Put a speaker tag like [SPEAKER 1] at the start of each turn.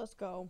[SPEAKER 1] Let's go.